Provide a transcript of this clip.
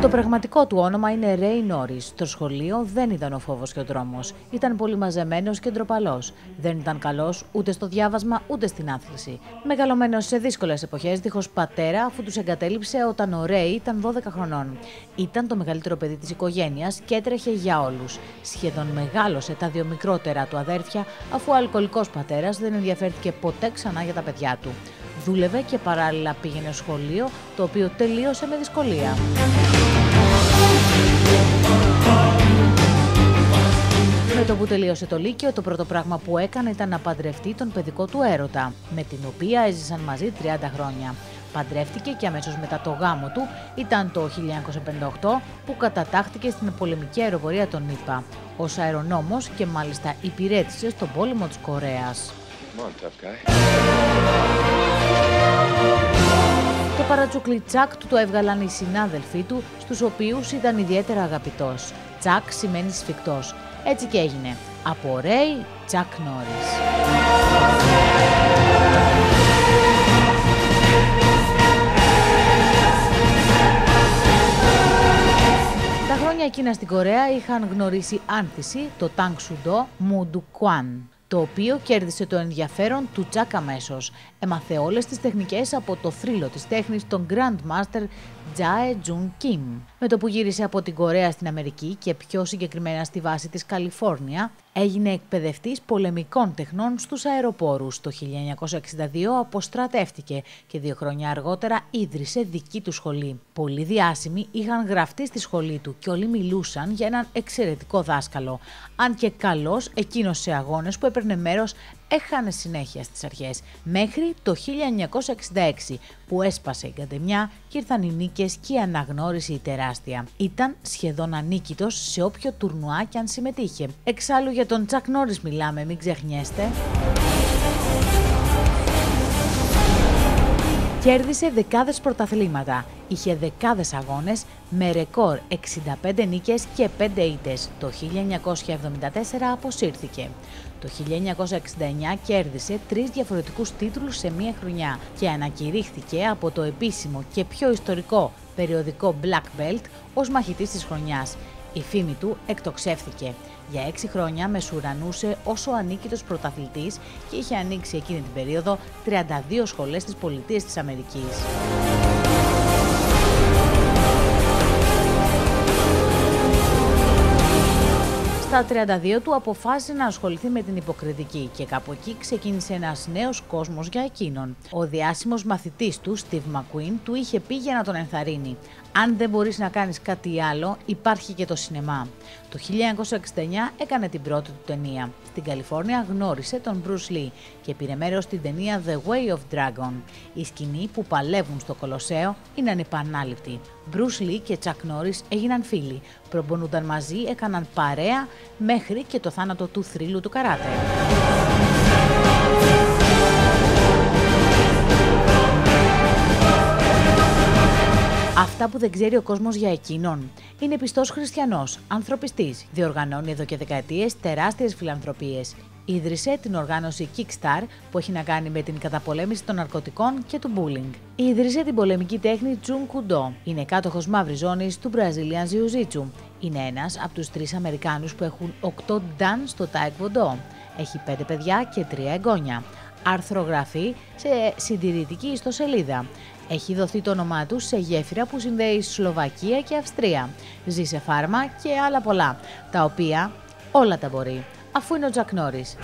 Το πραγματικό του όνομα είναι Ρέι Νόρις. Στο σχολείο δεν ήταν ο φόβος και ο δρόμο. Ήταν πολύ μαζεμένος και ντροπαλός. Δεν ήταν καλός ούτε στο διάβασμα ούτε στην άθληση. Μεγαλωμένος σε δύσκολες εποχές, δίχως πατέρα, αφού τους εγκατέλειψε όταν ο Ρέι ήταν 12 χρονών. Ήταν το μεγαλύτερο παιδί της οικογένειας και έτρεχε για όλους. Σχεδόν μεγάλωσε τα δύο μικρότερα του αδέρφια, αφού ο αλκοολικός πατέρας δεν ενδιαφέρθηκε ποτέ ξανά για τα παιδιά του. Δούλευε και παράλληλα πήγαινε σχολείο, το οποίο τελείωσε με δυσκολία. Με το που τελείωσε το Λύκειο, το πρώτο πράγμα που έκανε ήταν να παντρευτεί τον παιδικό του έρωτα, με την οποία έζησαν μαζί 30 χρόνια. Παντρεύτηκε και αμέσως μετά το γάμο του ήταν το 1958 που κατατάχθηκε στην πολεμική αεροπορία των ΗΠΑ ως αερονόμος και μάλιστα υπηρέτησε στον πόλεμο της Κορέας. Το παρατσουκλι τσακ του το έβγαλαν οι συνάδελφοί του, στους οποίους ήταν ιδιαίτερα αγαπητός. Τσακ σημαίνει σφιχτός. Έτσι και έγινε. Από Ρέι, Τσακ Νόρις. Τα χρόνια εκείνα στην Κορέα είχαν γνωρίσει άνθηση το Τανκ Σουντό Μουντουκουάν το οποίο κέρδισε το ενδιαφέρον του Τσακ αμέσως. Έμαθε όλες τις τεχνικές από το θρύλο της τέχνης, τον Grandmaster Jae Jun Kim. Με το που γύρισε από την Κορέα στην Αμερική και πιο συγκεκριμένα στη βάση της Καλιφόρνια, έγινε εκπαιδευτής πολεμικών τεχνών στους αεροπόρους. Το 1962 αποστρατεύτηκε και δύο χρόνια αργότερα ίδρυσε δική του σχολή. Πολλοί διάσημοι είχαν γραφτεί στη σχολή του και όλοι μιλούσαν για έναν εξαιρετικό δάσκαλο. Αν και καλός εκείνος σε αγώνες που έπαιρνε μέρος έχανε συνέχεια στις αρχές, μέχρι το 1966 που έσπασε η καντεμιά και ήρθαν οι νίκες και η αναγνώριση η τεράστια. Ήταν σχεδόν ανίκητος σε όποιο τουρνουά και αν συμμετείχε. Εξάλλου για τον Τσακ Νόρις μιλάμε, μην ξεχνιέστε. Κέρδισε δεκάδες πρωταθλήματα, είχε δεκάδες αγώνες με ρεκόρ 65 νίκες και 5 ήττες. Το 1974 αποσύρθηκε. Το 1969 κέρδισε τρεις διαφορετικούς τίτλους σε μία χρονιά και ανακηρύχθηκε από το επίσημο και πιο ιστορικό περιοδικό Black Belt ως μαχητής της χρονιάς. Η φήμη του εκτοξεύθηκε. Για έξι χρόνια μεσουρανούσε ως ο ανίκητος πρωταθλητής και είχε ανοίξει εκείνη την περίοδο 32 σχολές στις πολιτείες της Αμερικής. Στα 32 του αποφάσισε να ασχοληθεί με την υποκριτική και κάπου εκεί ξεκίνησε ένας νέος κόσμος για εκείνον. Ο διάσημος μαθητής του, Steve McQueen, του είχε πει για να τον ενθαρρύνει. Αν δεν μπορείς να κάνεις κάτι άλλο, υπάρχει και το σινεμά. Το 1969 έκανε την πρώτη του ταινία. Στην Καλιφόρνια γνώρισε τον Bruce Lee και πήρε μέρος στην ταινία The Way of Dragon. Η σκηνή που παλεύουν στο Κολοσσέο είναι ανεπανάληπτη. Bruce Lee και Chuck Norris έγιναν φίλοι, προμπονούνταν μαζί, έκαναν παρέα μέχρι και το θάνατο του θρύλου του καράτε. Αυτά που δεν ξέρει ο κόσμος για εκείνον. Είναι πιστός χριστιανός, ανθρωπιστής. Διοργανώνει εδώ και δεκαετίες τεράστιες φιλανθρωπίες. Ίδρυσε την οργάνωση Kickstar που έχει να κάνει με την καταπολέμηση των ναρκωτικών και του bullying. Ίδρυσε την πολεμική τέχνη Jun Kudo. Είναι κάτοχος μαύρης ζώνης του Brazilian Jiu-Jitsu. Είναι ένας από τους τρεις Αμερικάνους που έχουν 8 dan στο Taekwondo. Έχει 5 παιδιά και 3 εγγόνια. Αρθρογραφεί σε συντηρητική ιστοσελίδα. Έχει δοθεί το όνομά του σε γέφυρα που συνδέει Σλοβακία και Αυστρία. Ζει σε φάρμα και άλλα πολλά, τα οποία όλα τα μπορεί, αφού είναι ο Τζακ Νόρις.